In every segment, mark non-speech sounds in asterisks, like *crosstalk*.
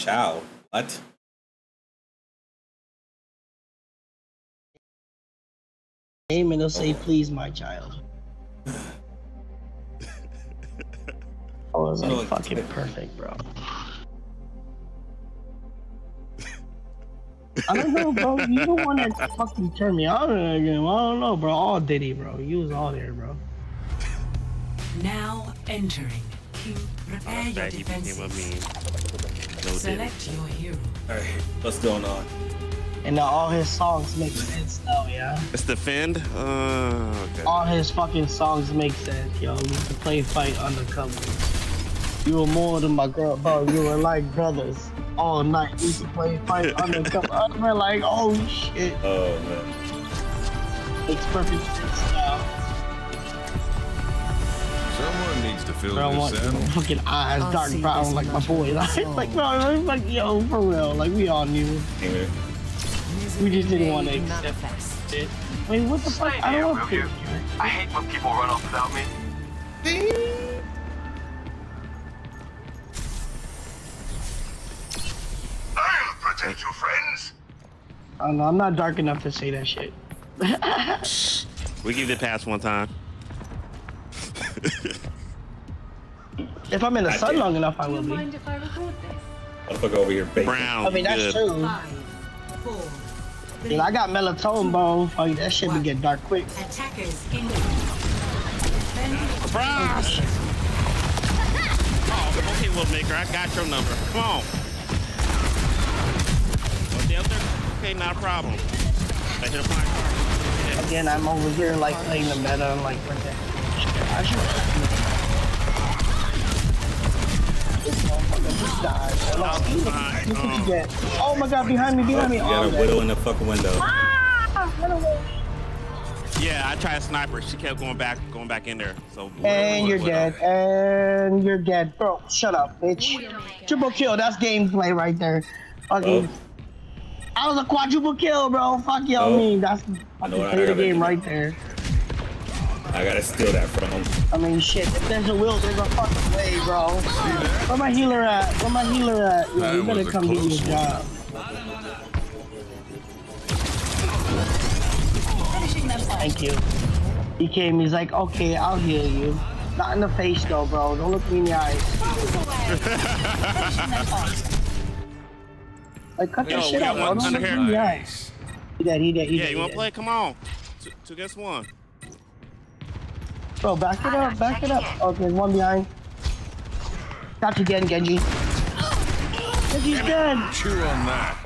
Child. What? Name and it'll say, "Please, my child." *laughs* I was like oh, No, fucking perfect, bro. I don't know, bro. You the one that fucking turned me on in that game. I don't know, bro. All Diddy, bro. You was all there, bro. Now entering. Q, prepare your That he became a defenses. Meme. No did. Select your hero. Alright, what's going on? And now all his songs make sense now, yeah. It's defend. Uh, okay. All his fucking songs make sense, yo. We used to play fight undercover. You were more than my girl, bro. You were like brothers all night. We used to play fight *laughs* undercover. I was like, oh shit. Oh man. Makes perfect sense now. Someone needs to fill Bro, I want this in. fucking eyes I'll dark see brown like my boy. Like, soul. like bro, like, like, yo, for real. Like we all knew. Anyway, We just didn't want to May accept manifest. it. Wait, what the fuck? Stay I here, don't will want you? to. I hate when people run off without me. I'll protect your friends. I don't know. I'm not dark enough to say that shit. We give it a pass one time. *laughs* If I'm in the I sun did. long enough, I Do will be. mind if I record this? motherfucker over here baking. Brown. I mean, that's good. true. Five, four, three, Dude, I got melatonin, bro. Fuck, oh, that shit would get dark quick. attackers in. Defend. Brown. Oh, okay, Willmaker. I got your number. Come on. Oh, they out? Okay, not a problem. I hit a flying car. Again, I'm over here like playing the meta and like protect. I should. This motherfucker just died. Hold on. Oh, Look my what you God. get. Oh my god, behind me, Oh, behind me. you got Oh, a widow in the fucking window. Ah, run away. Yeah, I tried a sniper. She kept going back, going back in there. So And you're What- dead. And you're dead. Bro, shut up, bitch. Triple kill. That's gameplay right there. Fucking. Oh. That was a quadruple kill, bro. Fuck y'all Oh. mean. That's know fucking play the game right there. I gotta steal that from him. I mean, shit. If there's a will, there's a fucking way, bro. Where my healer at? Where my healer at? Yo, That you better come do your job. Thank you. He came. He's like, okay, I'll heal you. Not in the face though, bro. Don't look me in the eyes. Like, cut Yo, that shit got out, bro. one Don't under look here. me in the eyes. He dead. He dead. He Yeah, you he wanna dead. play? Come on. Two, two against one. Bro, back it up. Back it up. Okay, there's one behind. Got you again, Genji. Genji's dead. Chew on that.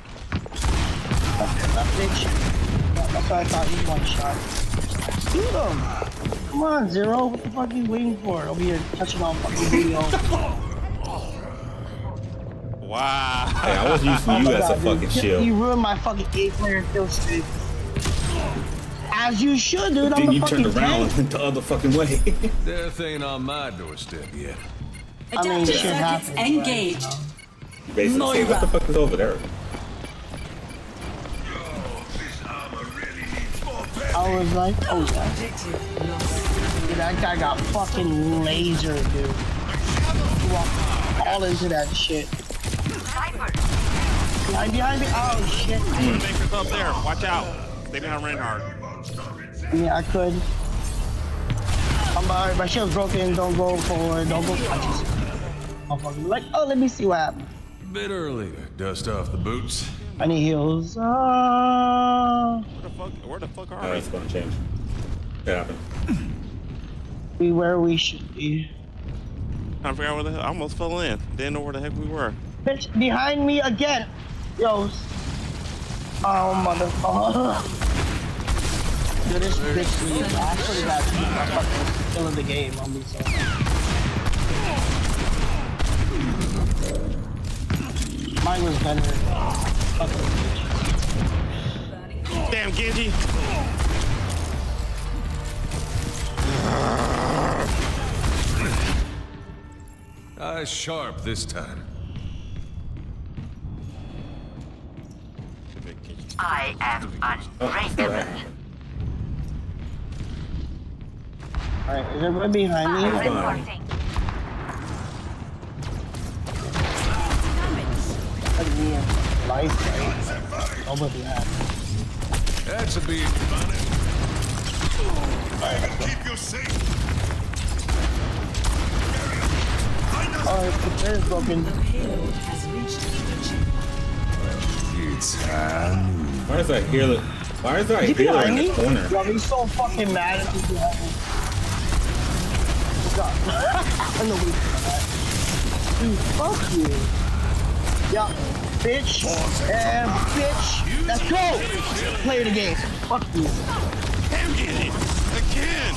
That bitch. That's what I thought he one shot. Shoot him. Come on, Zero. What the fuck are you waiting for? Over here touching on fucking video. Wow. Hey, I was using Oh you my as a dude. fucking shield. You ruined my fucking eight player kill streak. As you should, dude. I'm Then you fucking turned around tank. *laughs* the other fucking way. Death ain't on my doorstep yet. I mean, Adaptive shit circuits happens, right? engaged. Basically, say, what the fuck is over there? I was like, oh yeah. Dude, that guy got fucking laser, dude. Walked all into that shit. Behind, behind me. Oh shit. Baker's up there. Watch out. Stay behind Reinhardt. Yeah, I could. I'm uh, my shield's broken. Don't go forward. Don't go. I just. I'm fucking like, oh, let me see what happened. Bit early to dust off the boots. I need heals. Uh, Where the fuck? Where the fuck are Oh, we? it's gonna change. What happened? be where we should be. I forgot where the hell. I almost fell in. Didn't know where the heck we were. Bitch, behind me again. Yo. Oh, mother. *laughs* Dude, this bitch leaves. I swear to God, she's my fucking killing the game. I'm be so. Mine was better. Fucking bitch. Damn, Genji. Eyes sharp this time. I am unbreakable. Alright. Alright, is everybody behind me? It's fine. Reporting. like me in life, right? Nobody has. That's a beat. I can keep you safe. Alright, the bear is broken. The payload has reached the chamber. It's time. Why is that healer? Why is that Is he healer in the corner? Yo, he's so fucking mad at me behind me. God. I know we Dude, fuck you. Yeah, bitch. And bitch. Let's go. Play the game. Fuck you. Damn it! Again!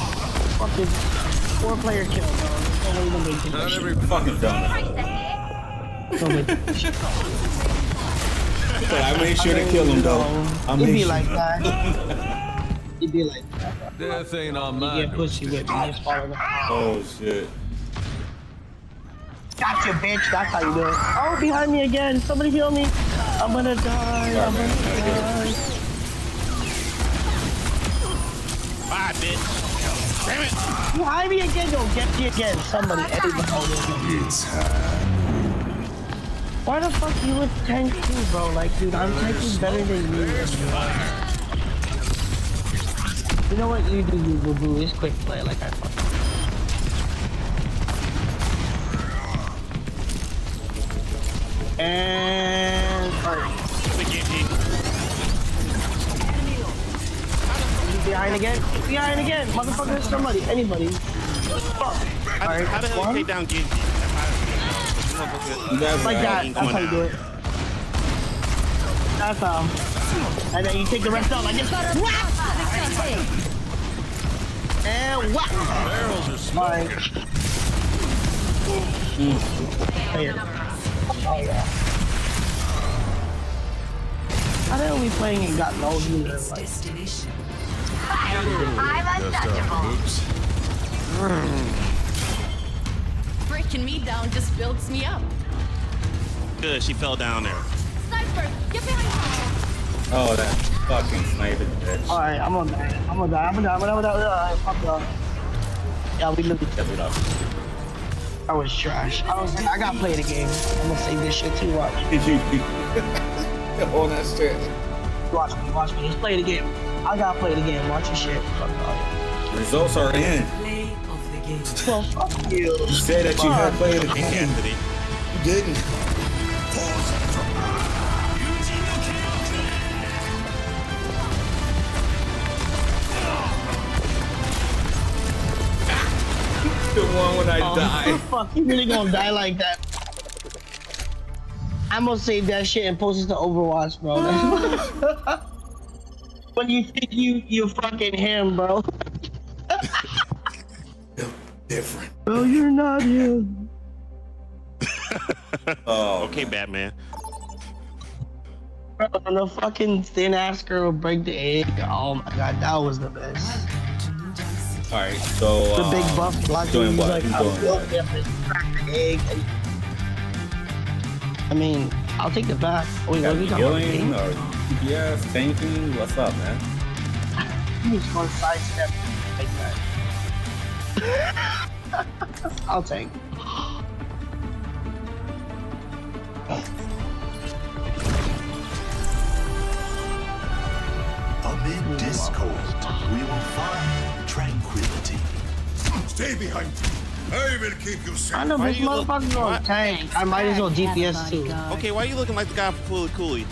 Fucking four player kill, bro. No way to make it. Not every Fucking dumb. No way. I made sure to kill him though. I It made be sure. like that. *laughs* It be like that. Death ain't on You my get pussy with me. Just follow the Oh shit. Gotcha, bitch. That's how you do it. Oh, behind me again. Somebody heal me. I'm gonna die. I'm man. gonna die. Bye, bitch! Damn it! Behind me again. Don't get me again. Somebody. Everybody. It's time. Why the fuck you with tank too, bro? Like, dude, I'm tanking better than you. You know what you do, you boo boo? It's quick play, like I fucking. And alright, The Genji. he's behind again. He's behind again, motherfucker. Somebody, anybody. Fuck. How, Alright, how the hell you take down Genji? That's how- motherfucker- That's Like that. That's how you do it. That's how. And then you take the rest out like this. And whack. Barrels are smoking. Alright. Oh yeah. How the hell are we playing and got no healer? Like, destination. Dust off the boots. Breaking me down just builds me up. Good, she fell down there. Sniper, get behind me. Oh, that fucking sniper bitch. alright, I'm gonna die. I'm gonna die. I'm gonna die. I'm gonna die. Alright, fuck off. Yeah, we lose. Get it up. I was trash. I was. I gotta play the game. I'm gonna save this shit too. Watch. Did you? All that shit. Watch me. Watch me. Let's play the game. I gotta play the game. Watch your shit. Fuck off. Results are in. Play of the game. Well, fuck you. You said that you had played the game. Cassidy. You didn't. When I died. fuck, you really gonna die like that? I'm gonna save that shit and post it to Overwatch, bro. *laughs* when you think you you fucking him, bro. Different. Bro, you're not him. *laughs* Oh, Okay, Batman. Bro, the fucking thin ass girl break the egg. Oh my god, that was the best. All right. So The uh, big buff black doing dude was what? like, He's I doing will what? never crack the egg. And- I mean, I'll take the back. Wait, what are we talking about? healing or DPS, tanking? What's up, man? *laughs* He's gonna sidestep like that. *laughs* I'll take. Amid discord, we will find tranquility. Stay behind me. I will keep you I safe. know Why this motherfucker's gonna tank. I might as well DPS too. Okay, why are you looking like the guy from Fooly Cooley?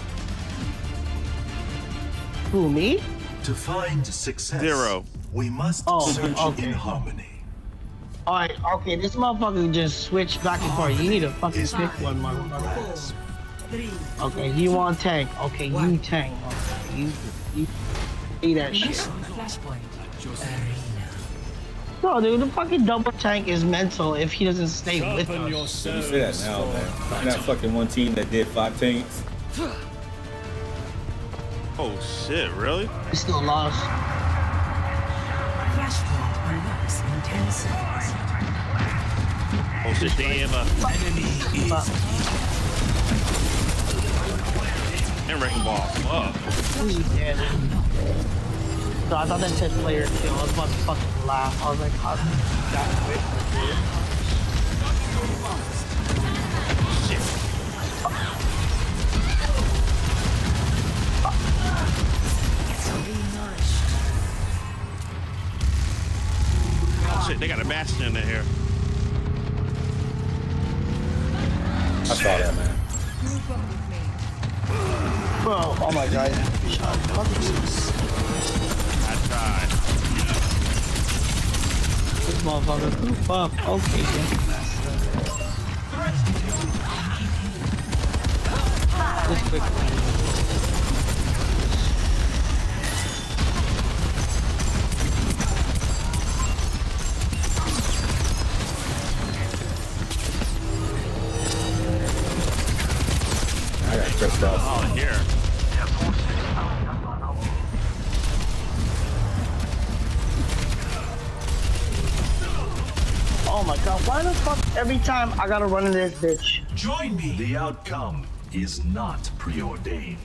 Who, me? To find success, Zero. we must Oh, search okay. in harmony. Alright, okay, this motherfucker just switched back and forth. You need to fucking pick one, motherfucker. Four, Okay, you want tank. Okay, you tank. Okay, you, you, see that shit. flashpoint. Arena. No, dude, the fucking double tank is mental if he doesn't stay with us. You say that now, man. You're that fucking one team that did five tanks. *sighs* Oh shit, really? We still lost. Flashpoint unlocks in 10 seconds. Oh shit, damn. Uh, and wrecking ball. Fuck. I thought that said player kill. I was about to fucking laugh. I was like, how did that quick? Shit. Fuck. They got a bastion in there. Here. I saw that, man. Bro. Oh my god. Tried. This motherfucker up. Okay, yeah. Just quick. Every time I gotta run in this bitch? Join me. The outcome is not preordained.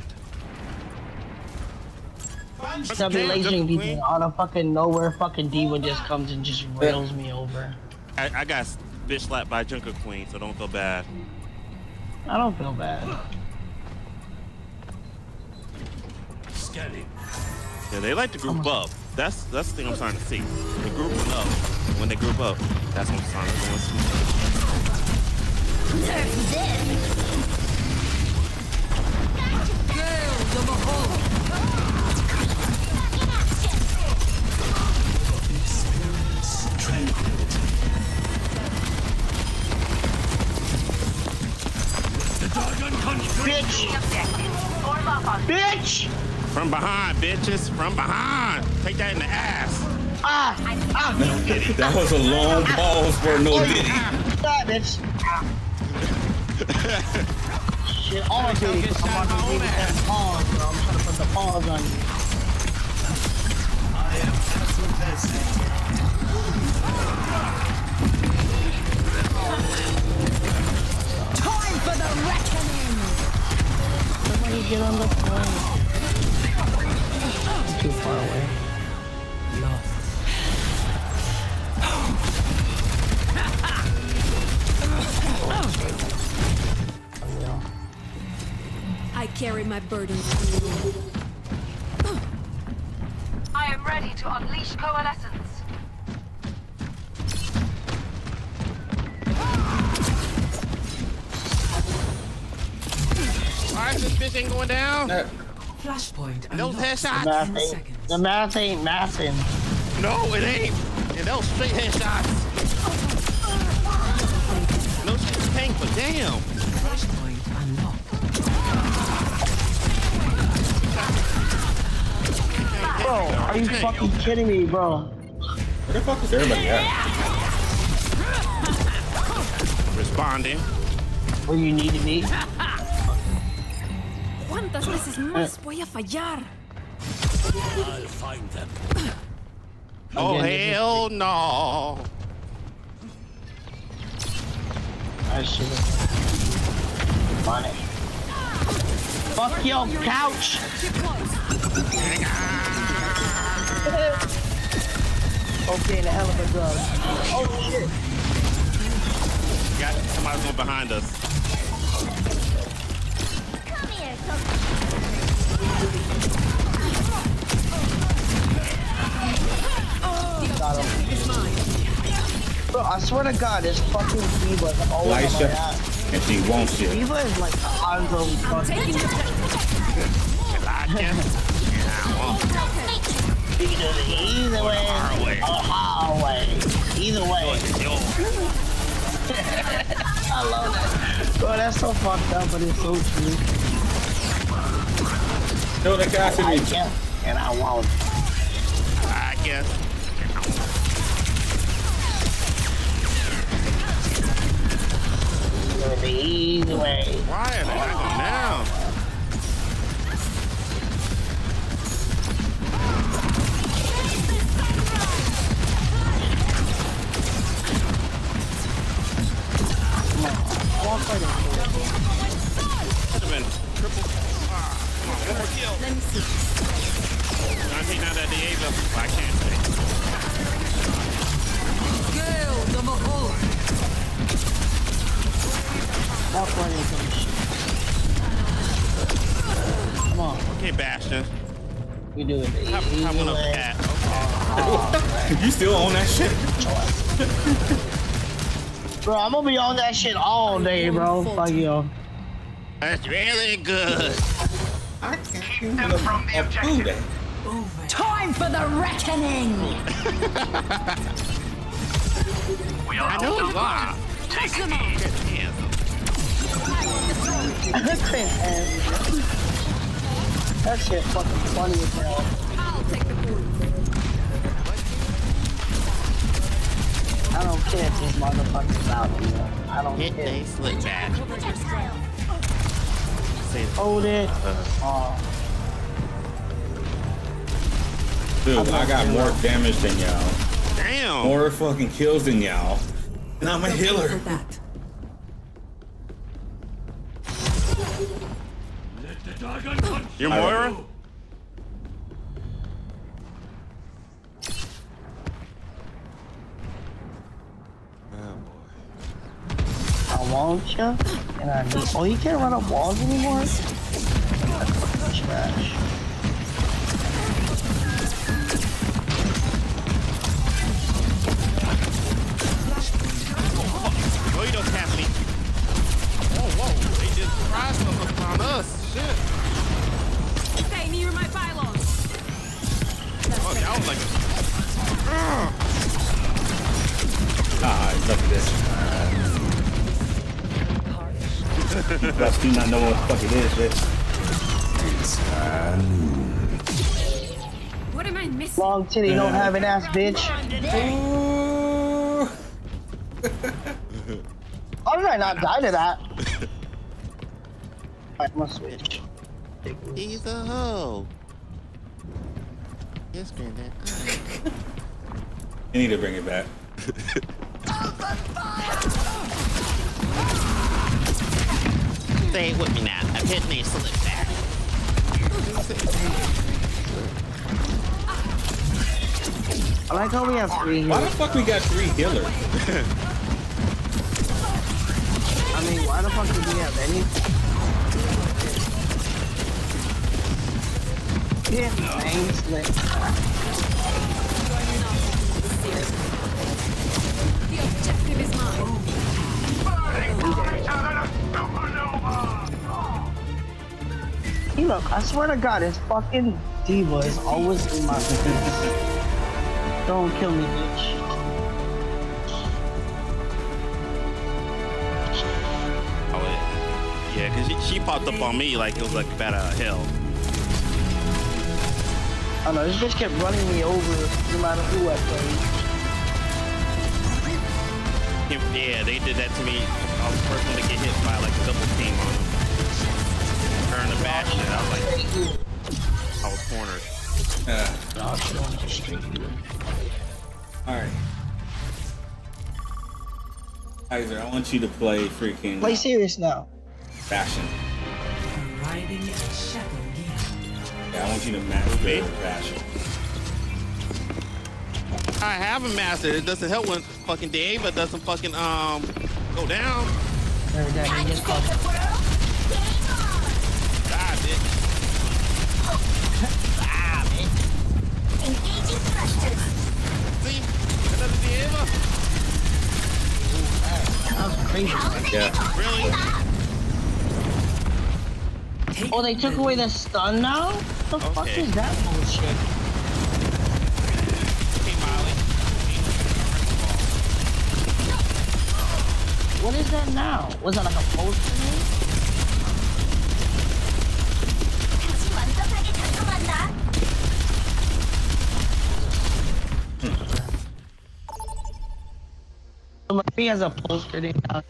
Stop be lazy people out of fucking nowhere fucking D.Va just comes and just rails me over. I, I got bitch slapped by Junker Queen, so don't feel bad. I don't feel bad. Scanning. Yeah, they like to group up. That's that's the thing I'm starting to see. They grouping up. When they group up, that's what I'm starting to see. Experience tranquility. Bitch! Bitch! From behind, bitches. From behind. Take that in the ass. Ah! Ah! That was a long pause for no Oh, diddy. Ah, bitch! Shit, all I did is I'm about to give that pause, bro. I'm trying to put the pause on you. I am ready to unleash coalescence. Alright, this bitch ain't going down? That- Flashpoint No unlocked. headshots? Math ain't, the math ain't mathing. No, it ain't. And those straight headshots. No shit is tank, but damn. Are you fucking kidding me, bro? Where the fuck is everybody at? Responding. Where you needed me? ¿Cuántas veces más voy a fallar? Oh, Again, this is- hell no. I should have. Fuck your couch! Okay, the hell of a drug. Oh shit! Got somebody going behind us. Bro, I swear to God, this fucking D.Va is always on my Elisha, ass. and she won't shit. D.Va is like the Hanzo fucking Taking the Like him. either, either way, Bro, that's so fucked up, but it's so true. Kill the guy to I me. can and I won't. I guess. It'll be either way. Why are they not going down? Walk right into more kill. Let me see. Can I take down? I can't take. Gale the Mahal. Walk right into. Come on. Okay, Bastion. We do it the Have, easy have one of way. that. *laughs* you still own that shit? *laughs* Bro, I'm gonna be on that shit all day, bro. Fuck you. That's really good. I can't approve that. Time for the reckoning! I know you are. Push them out! That shit fucking funny as hell. I'll take the bullet. I don't care if these motherfuckers out here. I don't Hit care. they slip back. Say Hold it. Uh-huh. Oh, Dude, I got more damage than y'all. Damn. More fucking kills than y'all. And I'm a healer. That. You're Moira? I want you. And I need. Oh, you can't run up walls anymore? Trash. Plus, do not know what the fuck it is, bitch. What am I missing? Long titty, don't uh, have an ass, bitch. *laughs* How did I not die to that? Alright, I'm gonna switch. He's a hoe. Yes, granddad. You need to bring it back. *laughs* Stay with me now. I've hit me slip back. I like how we have three Why the fuck we got three healers? *laughs* *laughs* I mean, why the fuck do we have any? Yeah, name slip. Hey, look, I swear to God, this fucking D.Va is always in my Don't kill me, bitch. Oh, yeah. Yeah, because she, she popped up on me like it was like bat out of hell. I know, this bitch kept running me over no matter who I played. Yeah, they did that to me. I was the first one to get Alright. Kaiser, I want you to play freaking Play serious now. fashion. Arriving at Shadow Yeah, I want you to master fashion. I haven't mastered. It doesn't help when fucking Dave doesn't fucking um go down. Every day he gets called. God, bitch. See? Another D.Va? That was crazy. Yeah. Really? Oh, they took away the stun now? The fuck is that bullshit? What is that now? Was that like a poster? So has a poster name now.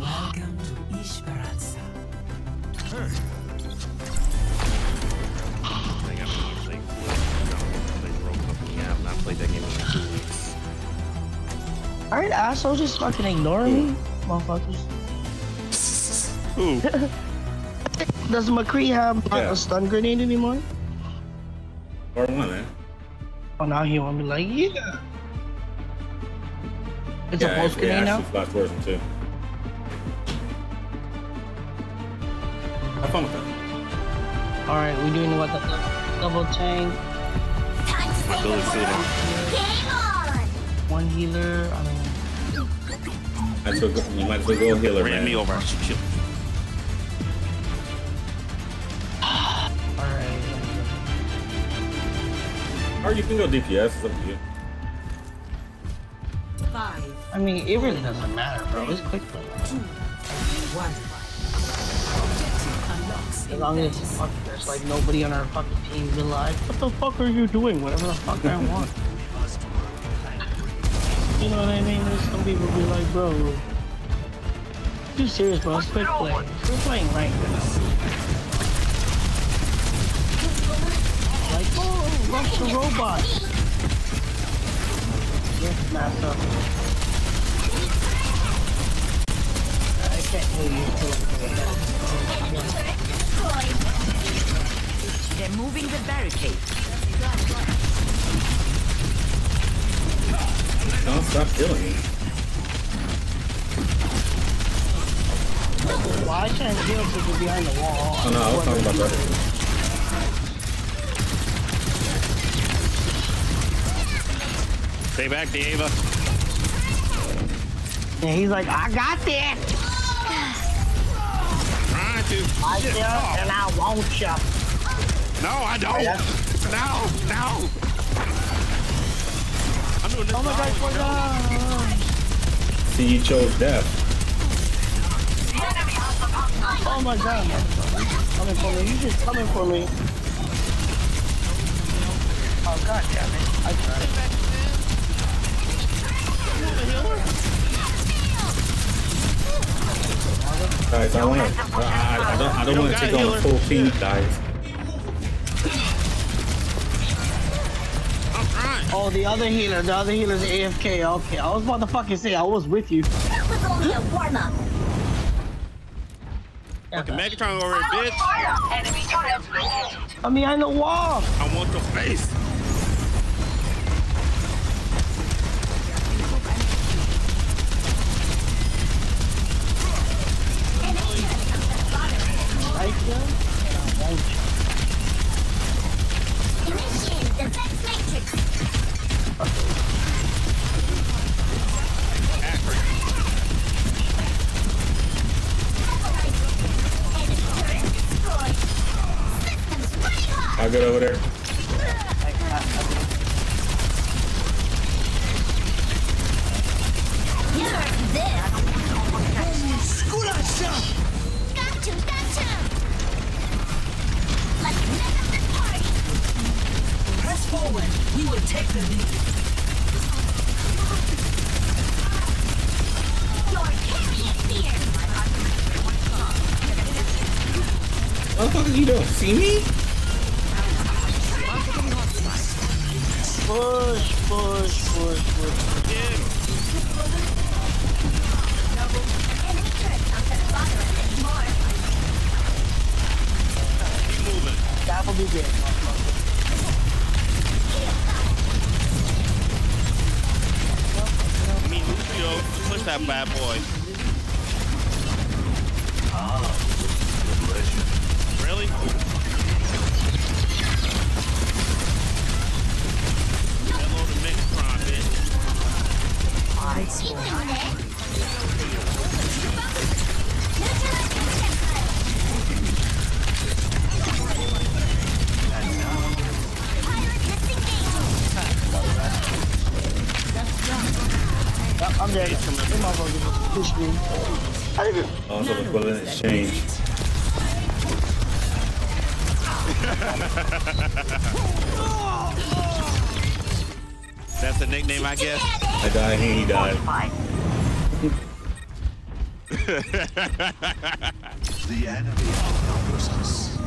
Welcome to Esperanza. They got me in St. Louis. They broke up me out, and I played that game in two weeks. Alright, assholes just fucking ignore me, motherfuckers. Who? *laughs* Does McCree have Yeah. a stun grenade anymore? Or one, man. Oh, now he want me like, yeah. It's yeah, a post it, it grenade now? actually flies towards too. Have fun with that. All right, we doing what the double tank, My Billy suit on. one healer. I mean, Might as well go, you might as well go healer, Ran man. me over. All right. Or you can go DPS. It's up to you. Five, I mean, it really doesn't matter, bro. It's quick play. one. As long as 30 fuck, there's like nobody on our fucking team be like, what the fuck are you doing? Whatever the fuck I want. *laughs* You know what I mean? There's some people be like, bro, you serious, bro? It's quick play. We're playing right now. Like, oh, rush the robot. Yes, master. I can't hear you. They're moving the barricade. Don't stop killing me. Why I can't heal people behind the wall? Oh no, I was talking about that. Stay back, D.Va. And he's like, I got this. Trying to. I Shit. feel and I won't ya. No, I don't. No, no. I'm doing this. Oh my god, wrong. my god. See, you chose death. Oh my god. Coming for me. You just coming for me. Oh god damn it. I tried. Guys, I want to. I, I, I don't. I don't want to take on a full team, guys. Oh, the other healer. The other healer's AFK. Okay, I was about to fucking say I was with you. Fucking Megatron over here, bitch. Enemy turret located. I'm behind the wall. I want your face. Nickname, I guess. I died, he died. The enemy outnumbers us.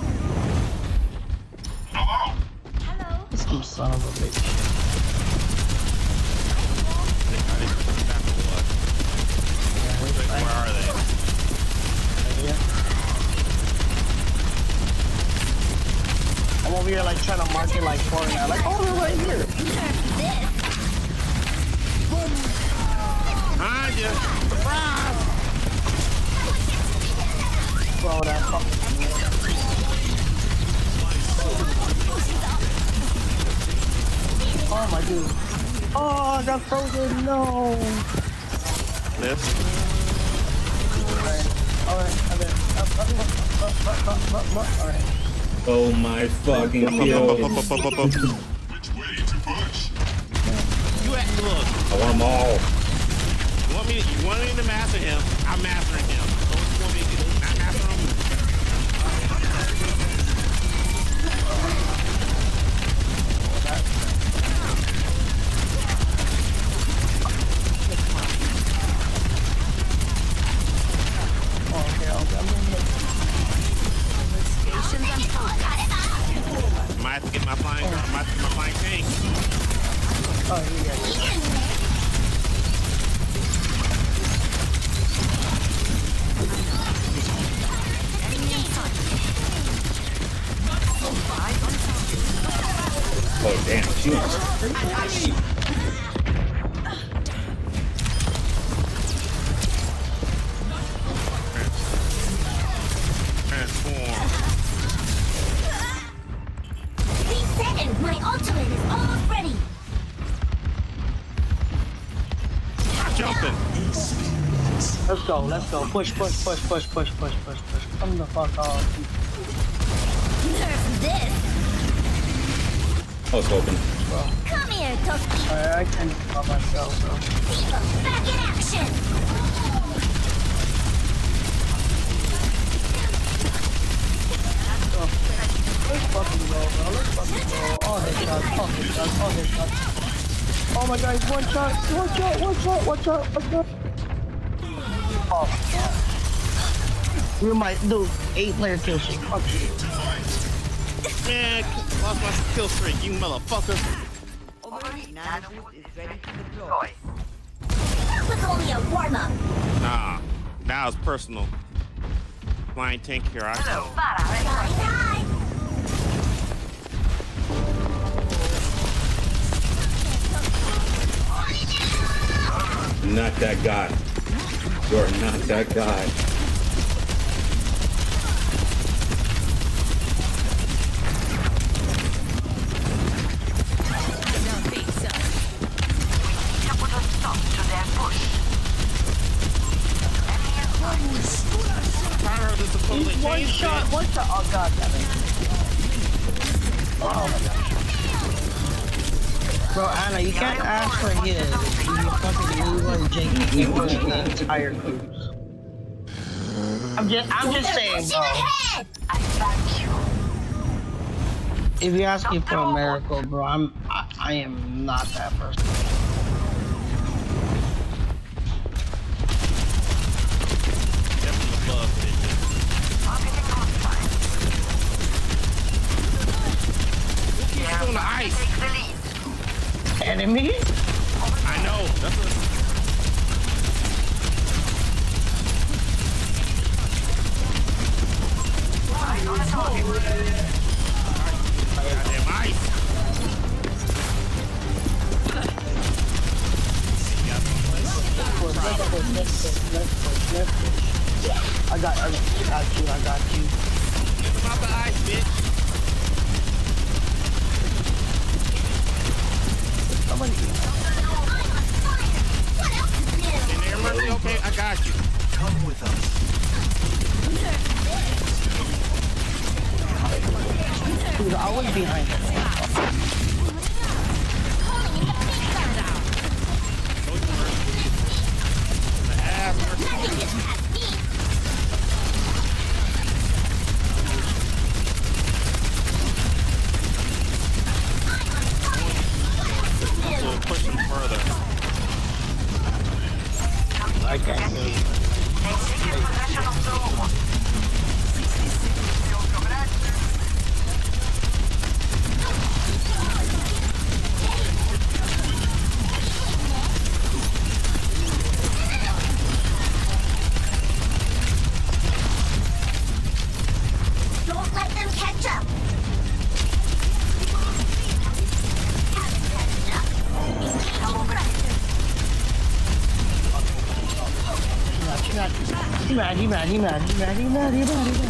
Some son of a bitch. Where are they? I'm over here like trying to mark it like Fortnite. Like, oh, they're right here. Behind you. Surprise! Bro, that fucking. Oh my dude. Oh, I got frozen. No. Lift. Alright, alright. Up, up, up, up, up, up, up, up. Alright. Oh my fucking kills. You at, look, I want them all. You want me to, master him, I'm mastering him. Jumping. Let's go, let's go. Push, push, push, push, push, push, push, push. Come the fuck off. Nerf this. I was hoping. Come here, Toski. Alright, I can by myself, bro. D.Va, back in action. Let's fucking go, bro. Let's fucking go. All headshots, all headshots, all headshots. Oh my god, one shot, one shot, one shot, one shot, one shot. Oh. We might do eight player kill streak. Fuck you. Man, lost my kill streak, you motherfucker. Now is ready to deploy. That was only a warm up. Nah, now it's personal. Flying tank here, I go. Bye Not that guy. You're not that guy. Power this supposedly One shot, it. one shot. Oh god damn it. Oh my god. Bro, Anna, you can't ask for his. You fucking lose on Jake. You win the entire cruise. I'm just, I'm just saying, Pushing bro. ahead. If you're asking for a miracle, bro, I'm, I, I am not that person. Definitely above it. He's on the ice. Enemy? I know. He mad, he mad, he mad, he mad, he mad, he mad,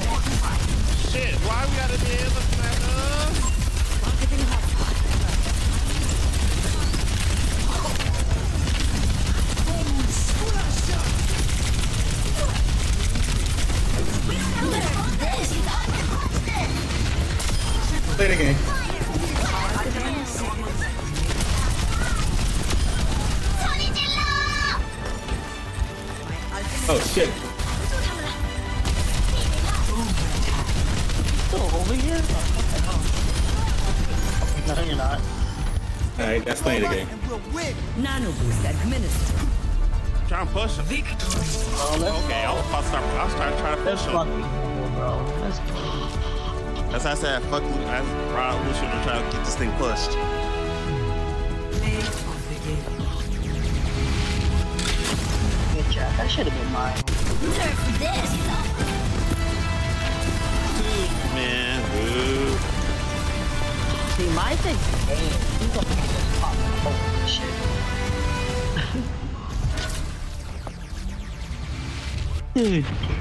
Still over here? Oh, no, you're not. Alright, that's playing the game. Nano boost administered. Trying to push him. Oh, Okay, I was about to start. I was trying, trying to let's push him. fucking go, bro. Let's go. That's why I said fuck Lu- I brought Lucian to try to get this thing pushed. Eight of the game. Good job. That should have been mine. Man, See, my thing, damn, he's gonna be just pop shit. Dude. *laughs* Hmm.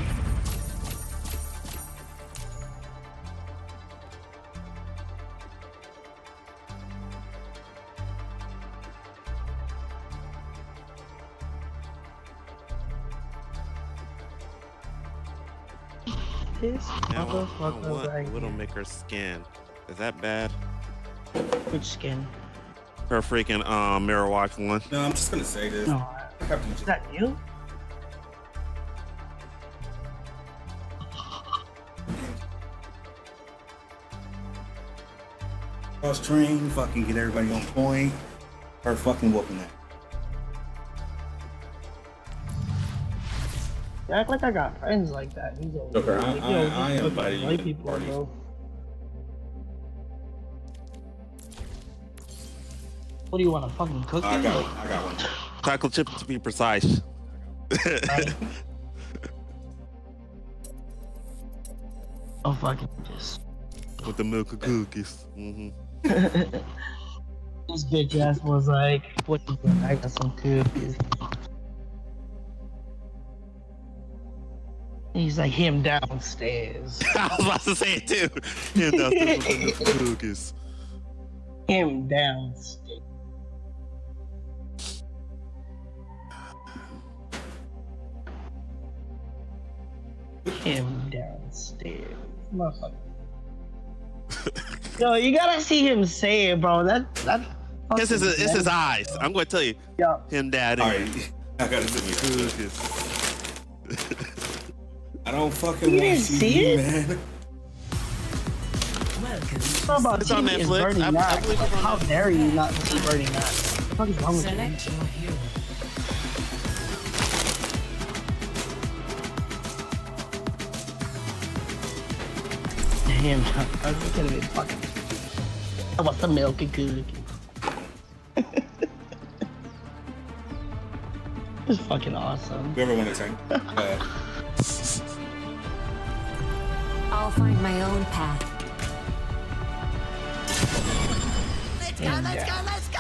Now, I motherfucker want right here. Widowmaker skin. Is that bad? Which skin? Her freaking um Mirror Watch one. No, I'm just gonna say this. No, I is that you? cross train, fucking get everybody on point, Her fucking whooping that. Act like I got friends like that. He's over Joker, I- like, I- yo, I just fucking invited you white to people, party. bro. What do you want, a fucking cookie? I got one. I got one. Chocolate chip to be precise. oh, *laughs* fucking just. With the milk and cookies. hmm *laughs* This bitch ass was like, what you want? I got some cookies. He's like him downstairs. *laughs* I was about to say it too. Yeah, that's with the milk and cookies. him downstairs. Him downstairs. Motherfucker. *laughs* Yo, you gotta see him say it, bro. That that. It's his, fucking- it's his eyes. I'm going to tell you. Yeah. Him dad. All right, *laughs* I gotta do it. Cookies. I don't fucking You want didn't to see it? man. It's not about It's on TV, it's Netflix. Bernie I- I Mac. believe it's on How dare you not see Bernie Mac? What the fuck is wrong with you? Select your hero. Damn, I was gonna be fucking. I want some milk and cookies. *laughs* It's fucking awesome. Whoever want to turn. Uh, I'll find my own path. Let's go, let's go,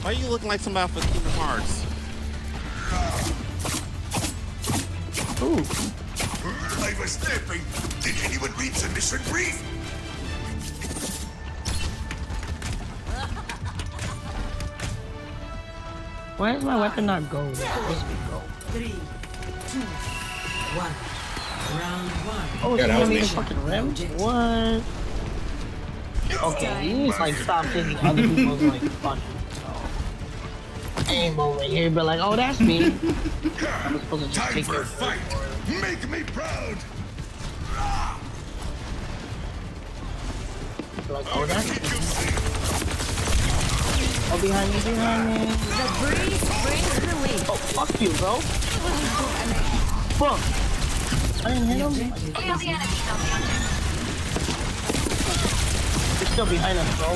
Why are you looking like somebody off of Kingdom Hearts? Ooh, I was napping. Did anyone read the mission brief? why is my weapon not gold? It's supposed to be gold. Three, two, one. Round one. Oh, it's Yeah, that gonna was me. fucking rim? What? Okay, you need to like stop thinking other people's like *laughs* fucking. Oh. Aim over here, but like, oh, that's me. *laughs* I'm supposed to just Time take for a your fight. Make me proud. like, oh, that's Keep you safe. oh behind me, behind me. The breeze brings relief. Oh, fuck you, bro. Fuck. You're still behind us, bro.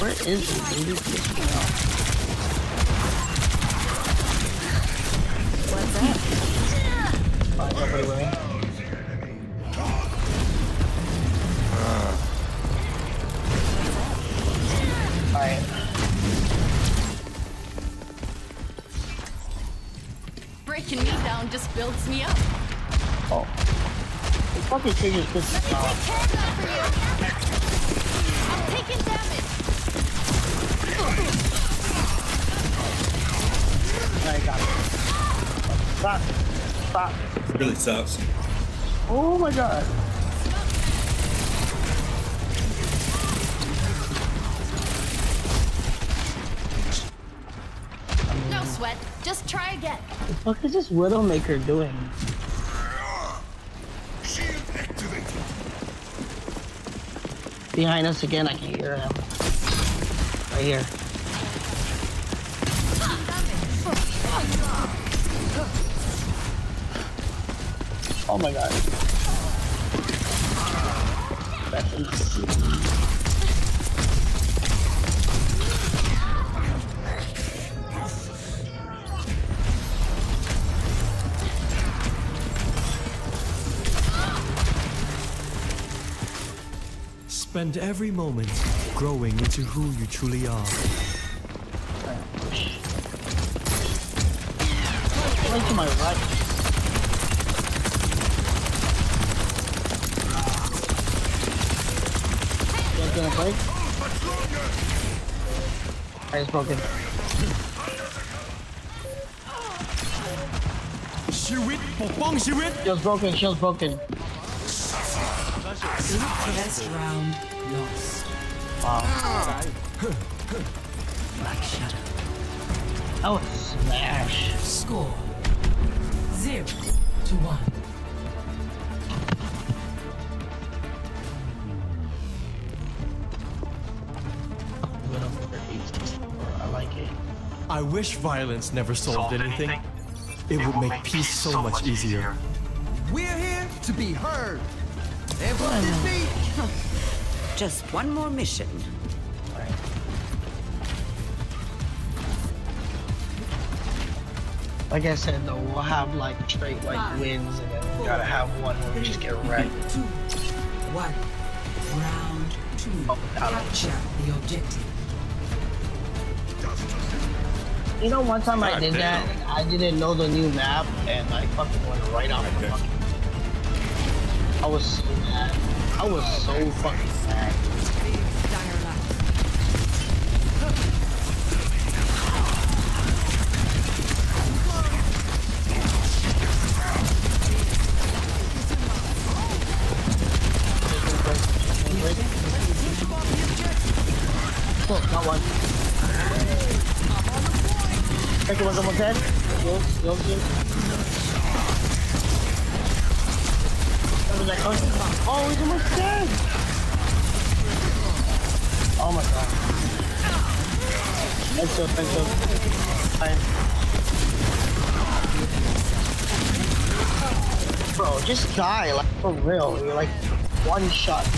Where is he, dude? What's up? Everywhere. Alright. Breaking me down just builds me up. Oh. It fucking changes this. Take Uh, care of that for you. I'm taking damage. I got it. Stop. Stop. it really sucks. Oh my god. Just try again. The fuck is this Widowmaker doing? Shield activated. Behind us again, I can hear him. Right here. Oh my god. Spend every moment growing into who you truly are. Right to my right. Just gonna break. Alright, it's broken. Shield's broken, shield's broken. Best round lost. Wow. Black Shadow. Oh, that was smash. Score. Zero to one. I like it. I wish violence never solved anything. It would make peace so much easier. We're here to be heard. And for this beat, *laughs* Just one more mission. Like I said though, we'll have like straight like wins and then we gotta have one where we just get wrecked. Two. One. Round two. Oh. Capture the objective. You know, one time I did that, damn. and I didn't know the new map, and I fucking went right off the fucking. I was so mad. I was so fucking mad. One shot.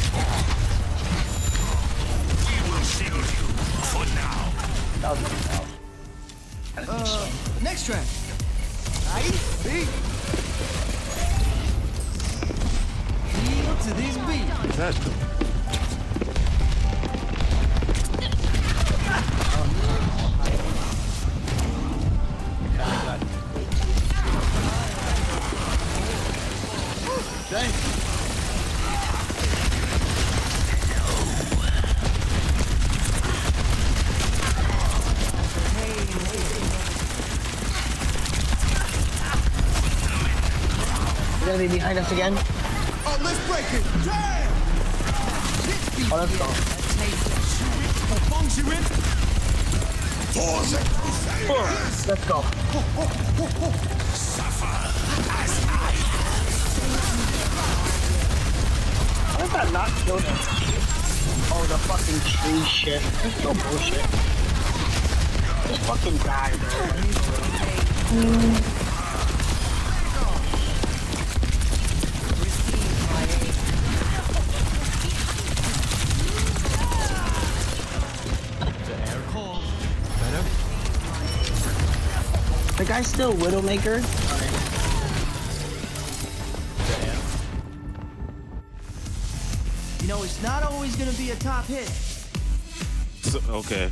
Be behind us again? Oh, let's break it. Damn. Oh, let's go. Let's go. How that not kill them? Oh, the fucking tree shit. That's no bullshit. Just fucking die, bro. The guy's still Widowmaker. You know, it's not always gonna be a top hit. So, okay.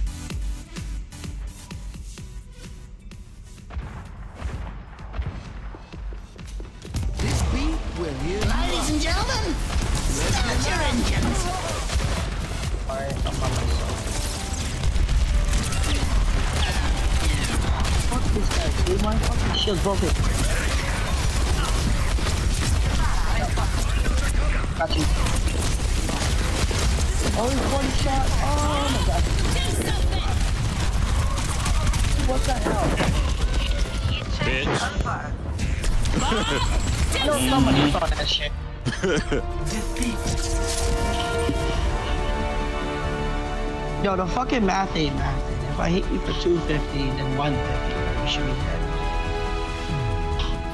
The fucking math ain't math. If I hit you for 250, then 150, you should be dead.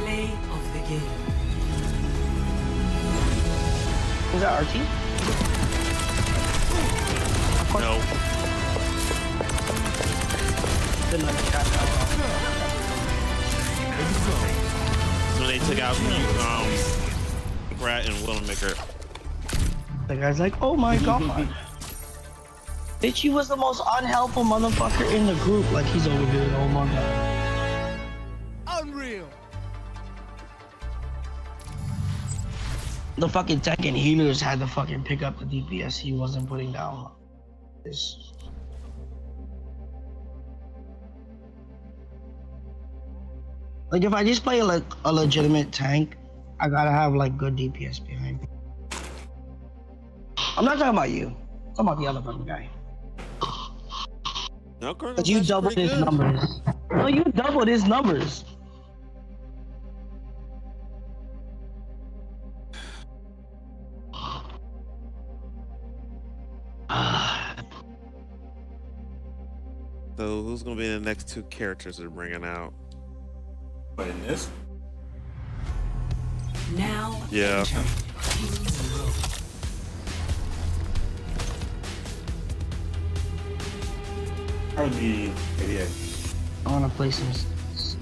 Play of the game. Was that RT? No. Didn't let me catch that. So they took out um, Rat and Widowmaker. The guy's like, oh my god. *laughs* Bitch, he was the most unhelpful motherfucker in the group. Like he's over here. Oh my god. Unreal. The fucking tank and healers had to fucking pick up the DPS he wasn't putting down. This. Like if I just play like a legitimate tank, I gotta have like good DPS behind me. I'm not talking about you. I'm talking about the other fucking guy. No, Colonel, Cause you that's doubled his good. numbers. No, you doubled his numbers. So who's gonna be the next two characters they're bringing out? But in this, Now Yeah. Probably idiot. I wanna play some. s- s-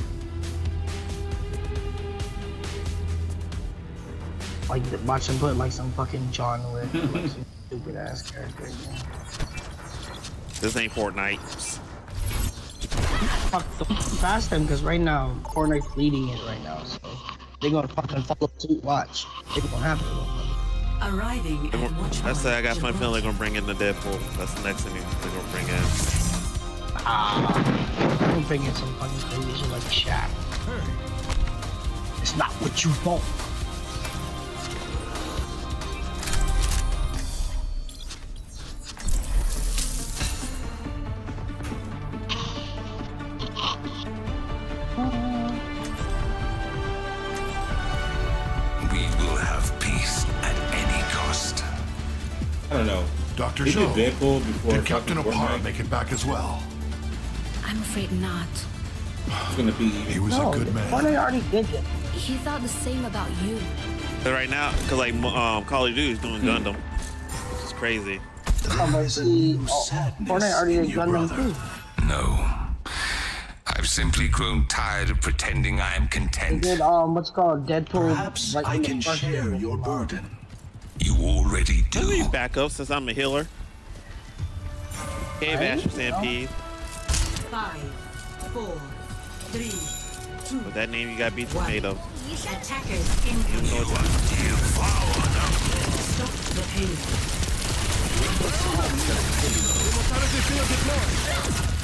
Like watch him put like some fucking John Wick, like some *laughs* stupid ass character. in there. This ain't Fortnite. Fuck the fast them because right now Fortnite's leading it right now, so they're gonna fucking follow suit. Watch, it's gonna happen. Arriving They're at gonna- Watch That's Point I got my feeling they're gonna bring in the Deadpool. That's the next thing they're gonna bring in. I'm bringing some fucking crazy shit like Shaq. It's not what you want. We will have peace at any cost. I don't know. Dr. They did Deadpool before Captain fucking Apara Fortnite. make it back as well? I'm afraid not. It's gonna be He was No, a good man. Fortnite already did it. He thought the same about you. But right now, cause like um, Call of Duty is doing Gundam, which is crazy. Oh, but see, oh, Fortnite already did Gundam too. No. I've simply grown tired of pretending I am content. did um, what's called Deadpool. Perhaps right I in the can share year. your burden. You already Let me do. back up since I'm a healer. Hey, Vash from Stampede. Five, four, three, two. With that name, you got beat tomato. Attackers You incoming. know what? Stop the pain.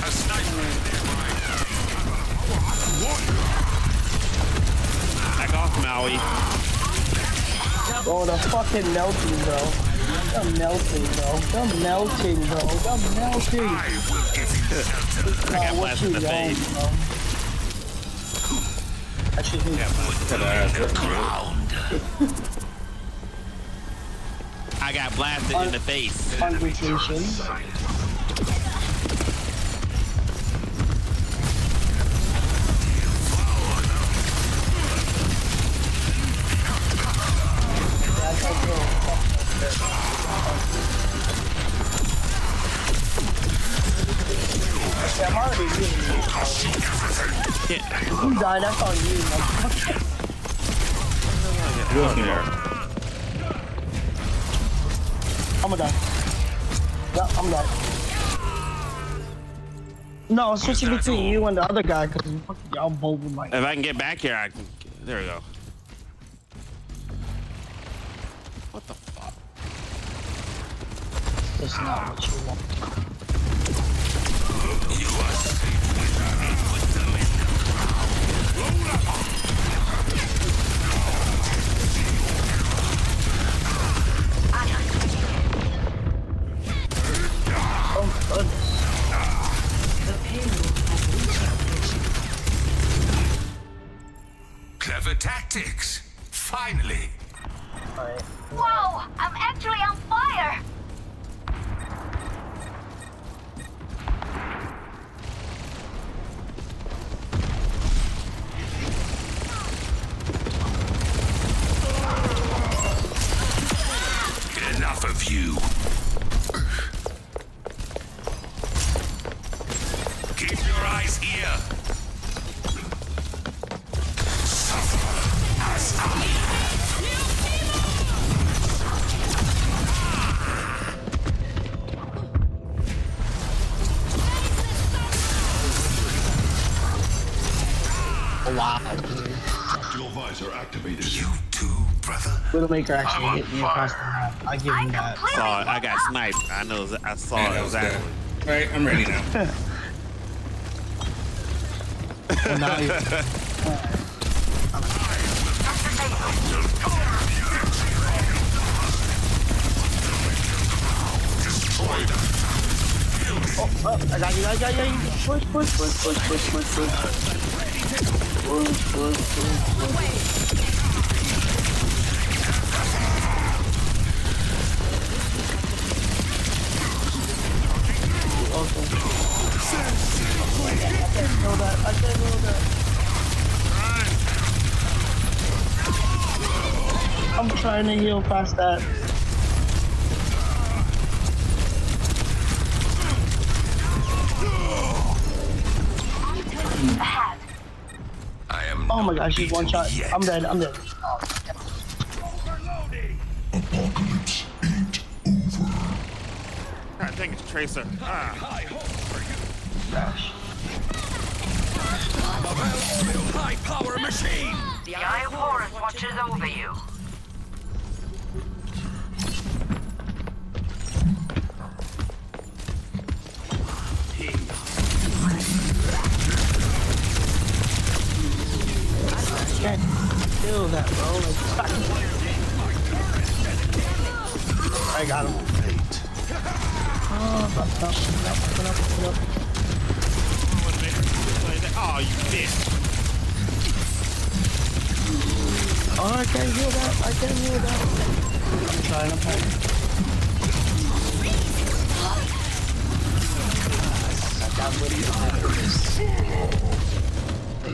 A sniper. Back off, Maui. Oh, the fucking melting, bro. The melting, bro. The melting, bro. The melting. I will give you shelter. I got Nah, blasted in the face. bro? I should do The *laughs* ground. I got blasted in the face. on vacation. Yeah, I'm already using it. Yeah. You died, that's on you, motherfucker. You don't care. I'm done. Yeah, I'm done. No, switching between you and the other guy because y'all both were like. If I can get back here, I can. There we go. What the fuck? That's not what you want. Location. tactics. Finally. Wow, I'm actually on Widowmaker actually hit me across the map. I give him that. Saw it. I got sniped. I know. I saw Yeah, it that was good. exactly. All right, I'm ready now. *laughs* Well, now you- Oh, oh, I got you, I got you, I got you. Push, push, push, push, push, push, push. Push, push, push, push. Trying to heal past that. I am Oh my gosh, she's one shot. yet. I'm dead, I'm dead. God dang it, Tracer. Ah. Gosh. High power machine. The Eye of Horus watches over you. That, bro. Like. I got him. Oh, stop, stop, stop, stop, stop, stop. Oh, you bitch. Oh, I can't heal that. I can't heal that. I'm trying, I'm trying.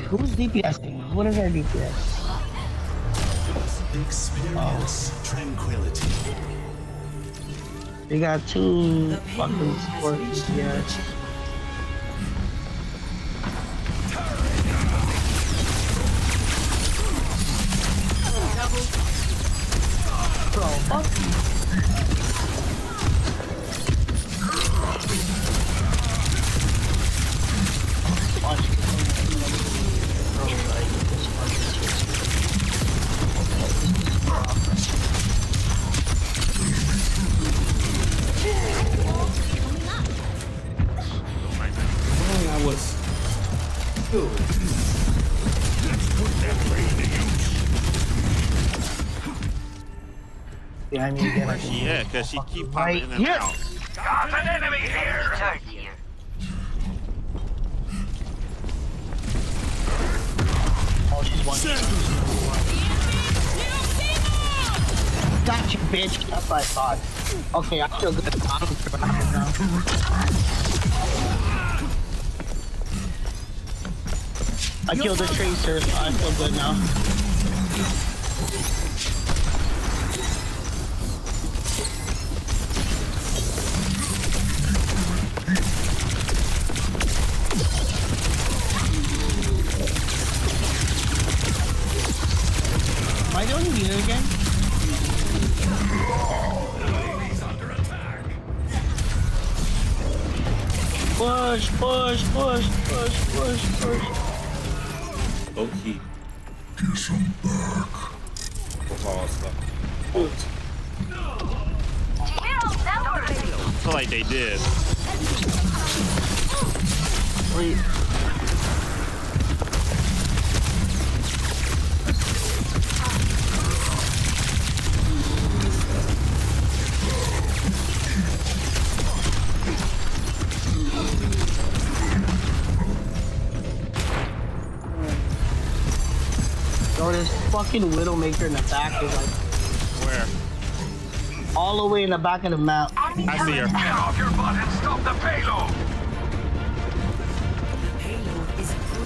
Who's DPSing? What is our DPS? Experience tranquility. We got two fucking support DPS. Yeah, I mean, get Where's she at? Cause she keep popping in and here. out. Got an enemy here. Oh, she's one. Got you, bitch. That's what I thought. Okay, I feel good. I don't care what happens now. I killed the tracer, so I feel good now. Fucking Widowmaker in the back is like Where? all the way in the back of the map. I see her. Get off your butt and stop the payload!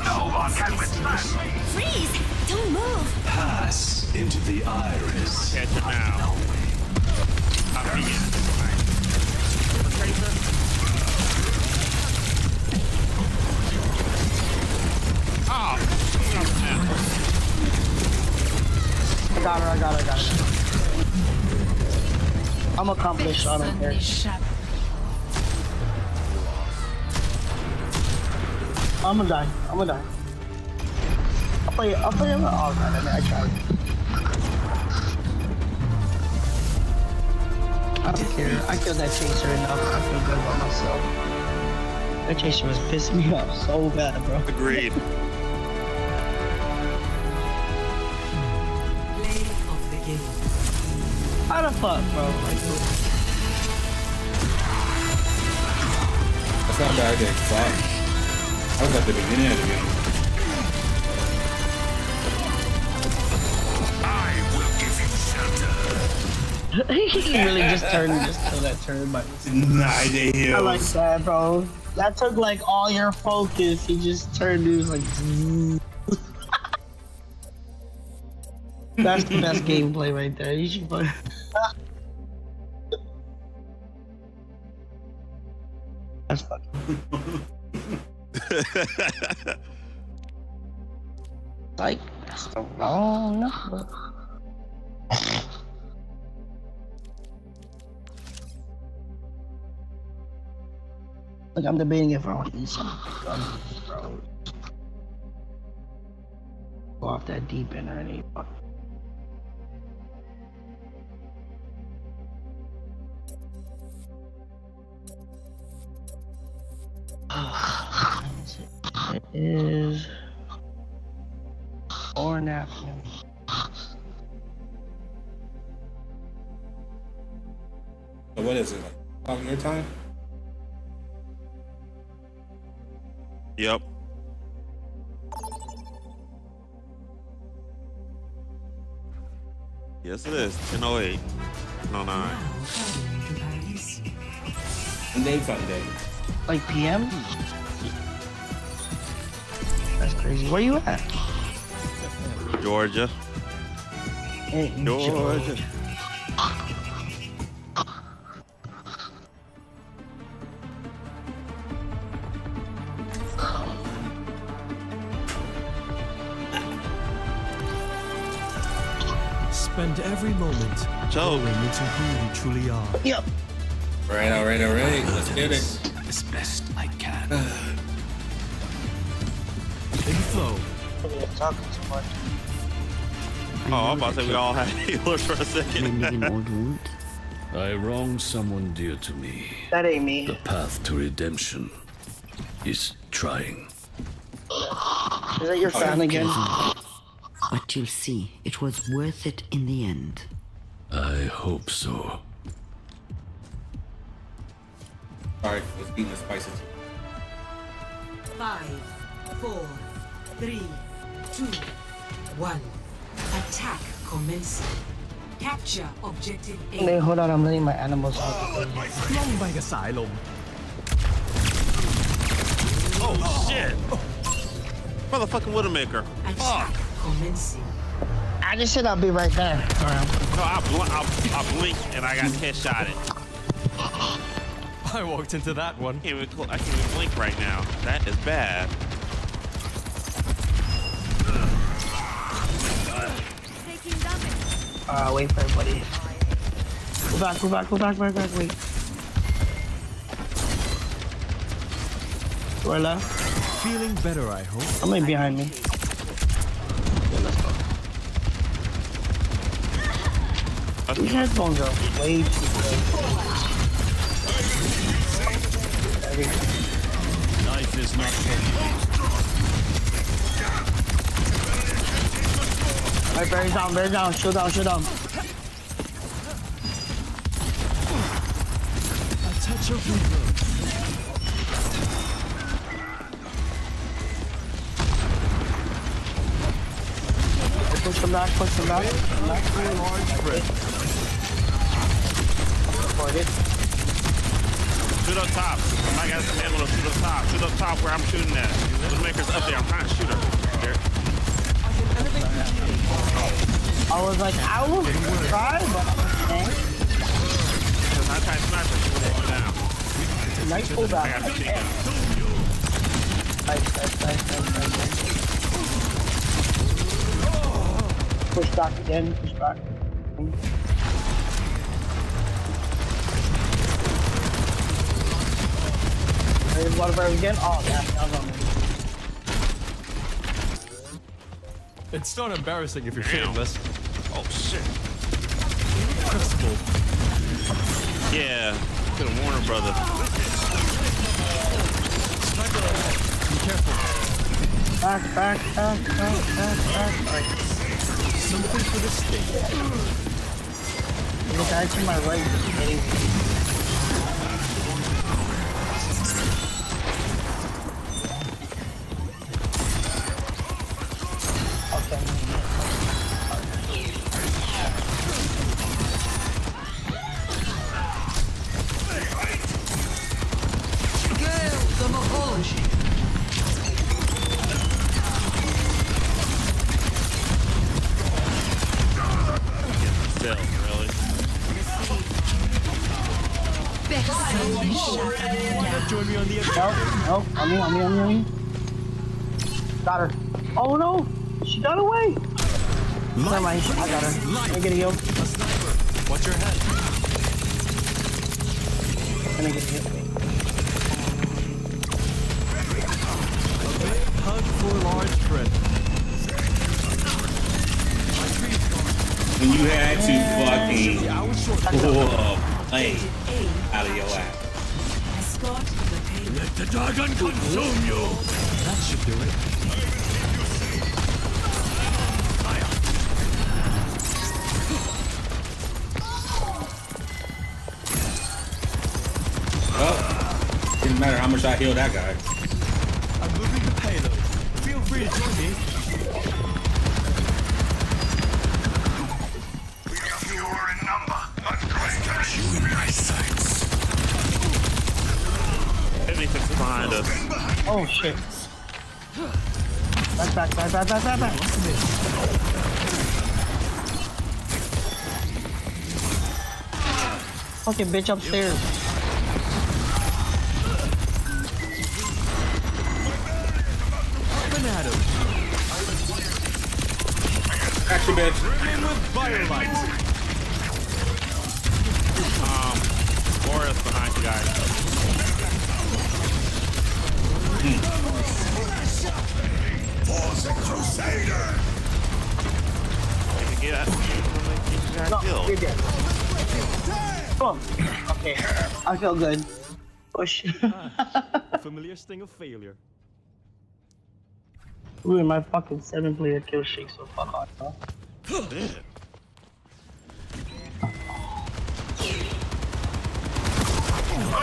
No one can withstand me! Freeze! Don't move! Pass into the iris. Catch it now. Got her, I got her, I got her. I'm accomplished, I don't care. I'm gonna die, I'm gonna die. I'll play, I'll play, oh god, I, mean, I tried. I don't care, I killed that Tracer enough, I feel good about myself. That Tracer was pissing me *laughs* off so bad, bro. Agreed. The fuck, bro? That's not bad, Dick. Fuck. I was at the beginning of the game. I will give you shelter. he really just turned and just killed that turn by Nah, they heals. I like that, bro. That took like all your focus. He just turned. He was like. *laughs* That's the best gameplay right there. You should play. That's fucking. like oh, that's the wrong number. Like I'm debating if I want to eat some guns, bro. Go off that deep end or any It is four napkins. So what is it? Like, um, your time? Yep. Yes, it is. 1008. 1009. Sunday, Sunday. Like PM? That's crazy. Where you at? Georgia. Hey, Georgia. Spend every moment Joe. growing into who you truly are. Yep. Right, all right, all right. Let's get it. As best I can. Uh, in. You're talking too much. Oh, I'm about to say we all had *laughs* healers for a second. I wronged someone dear to me. That ain't me. The path to redemption is trying. Is that your fan again? But you'll see, it was worth it in the end. I hope so. card was beating the spicy team. Five, four, three, two, one. Attack commencing. Capture objective A. Wait, hold on, I'm letting my animals out. Oh, Long by the silo. Oh, oh shit! Oh. Motherfucking Widowmaker. Attack oh. commencing. I just said I'll be right there. Sorry. No, I, bl I, I blinked and I got headshotted. *laughs* I walked into that one. I can't, even, I can't even blink right now. That is bad. Uh, wait for everybody. Go back, go back, go back, back, back, wait. Where left? Feeling better, I hope. Somebody behind me. Yeah, let's go. These headphones are way too good. Life is not Alright, bear down, bear down, shoot down, shoot down. A touch of. Push him back, push him back. Back to a large. Shoot up top. I got some ammo to shoot up top. Shoot up top where I'm shooting at. Widowmaker's up there. I'm trying to shoot her. There. I was like, I will try, but okay. Because I tried to snipe. She wouldn't down. Nice pullback. I got the machine. Nice, nice, nice, nice, nice, nice. Push back again, push back. There's water barrel again. Oh, yeah, that was on me. It's not embarrassing if you're shameless. Oh, shit. Principle. Yeah. To the Warner Brothers. Be careful. Back, back, back, back, back, back. Alright. Something for the state. The guy to my right is Join me on the. On me, on me, on me. Got her. Oh no! She got away! Never mind, I got her. Can I get a heal? A sniper. Watch your head. I get a heal? Big hug for large friend. You had to fucking I was a out of your ass. Escort the payload. Let the dragon consume you! That should do it. Well, didn't matter how much I healed that guy. I'm moving the payload. Feel free to join me. Oh shit. Back, back, back, back, back, back, back. Fucking bitch upstairs. Up and at him. Action, bitch. In with firelight. Um, Boris behind you guys. Crusader! Can you get out? No, killed. you're dead. Come. Okay, I feel good. Push. *laughs* Familiar sting of failure. Ooh, my fucking seven player kill streak so fuck off, huh? Look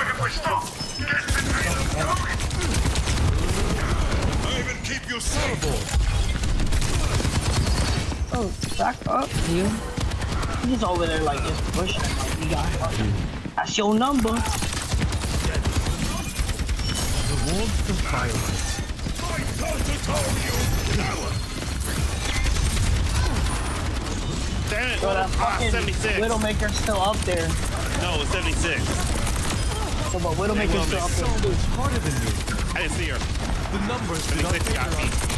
if we stop! Get the payload going! I even keep you safe! Oh, back up, you. He's over there like just pushing. Like, you got fucking. That's your number. The warmth of firelight. Damn it! So that Ah, fucking 76. Widowmaker's still up there. No, it's 76. So, but Widowmaker's still up So there. much harder than me. I didn't see her. The numbers 76 got me.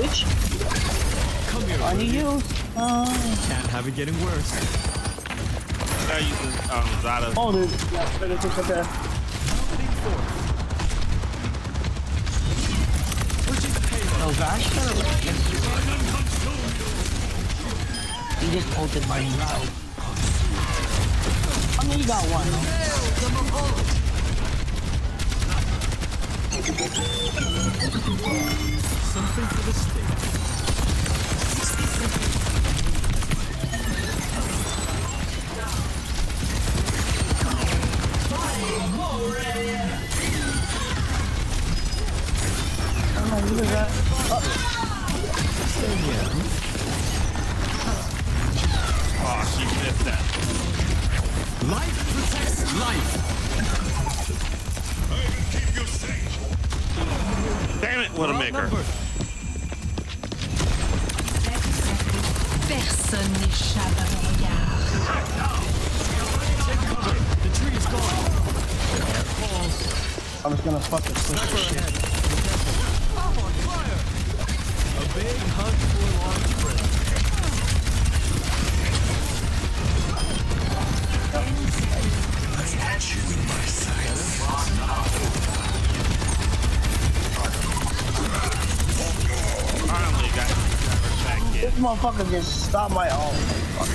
Out. Bitch, Come here, I need you. Uh, Can't have it getting worse. They're using um, Zada. oh, dude. Yeah, better take up there. Mounting forth. Pushing the payload. No, Vash. He just ulted my route. I mean, you got one. Something for the state. Motherfucker just stopped my oh fuck.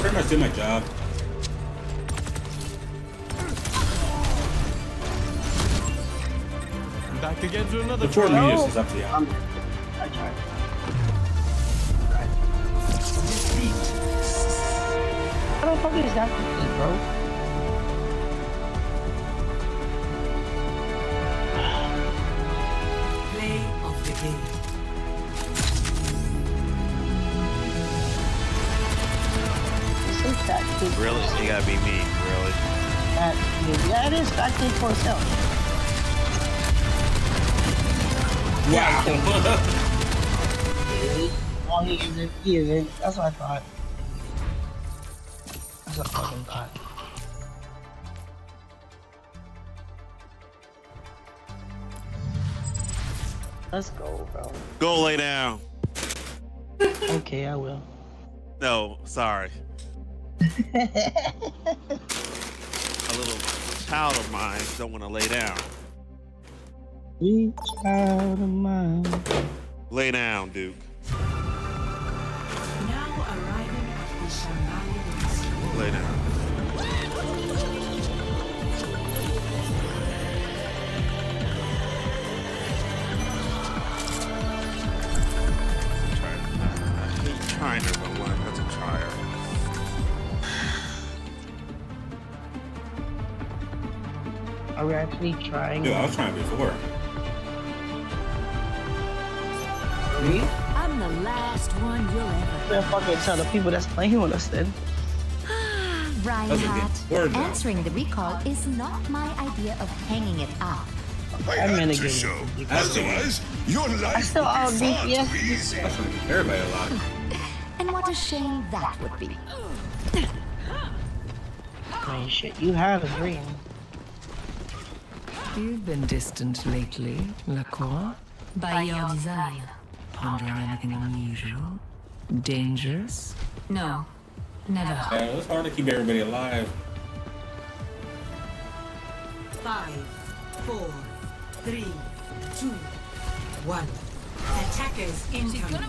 Pretty much did my job. Back again to another The four try. meters is up to you. He isn't. That's what I thought. That's what I fucking thought. Let's go, bro. Go lay down. Okay, I will. No, sorry. *laughs* A little child of mine don't want to lay down. Out of mine. Lay down, Duke. Try her. Are we actually trying? Dude, I was trying before. Me? I'm the last one you'll ever. Then fucking tell the people that's playing with us then. Reinhardt, word now. answering the recall is not my idea of hanging it up. I I'm had in to the show. game. Otherwise, your life I still would out be far DPS. too easy. That's what everybody a lot. *laughs* And what a shame that would be. I mean, shit, you have a dream. You've been distant lately, Lacroix. By your design. Pondering anything unusual? Dangerous? No, never. Yeah, it's hard to keep everybody alive. Five, four, three, two, one. Attackers incoming.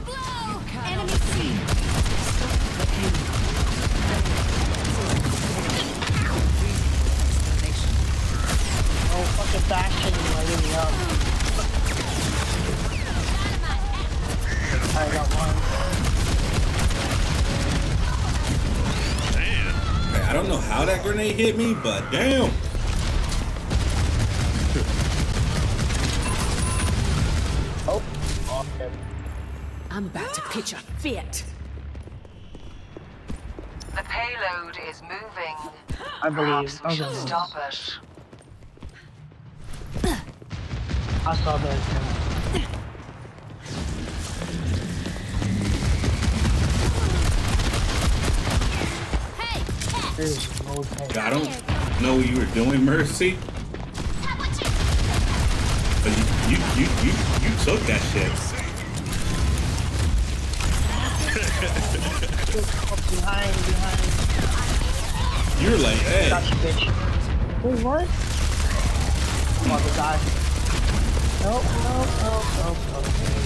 Enemy seen. Oh, fucking Bastion lighting me up. I got one. Damn. Hey, I don't know how that grenade hit me, but damn. Oh, okay. I'm about to pitch a fit. The payload is moving. I believe. Perhaps we oh, should stop it. I saw that. I don't know what you were doing, Mercy. But you, you, you, you, you took that shit. behind, behind. You're like, hey. Got you, bitch. Wait, what? I'm about to die. Nope, nope, nope, nope, nope.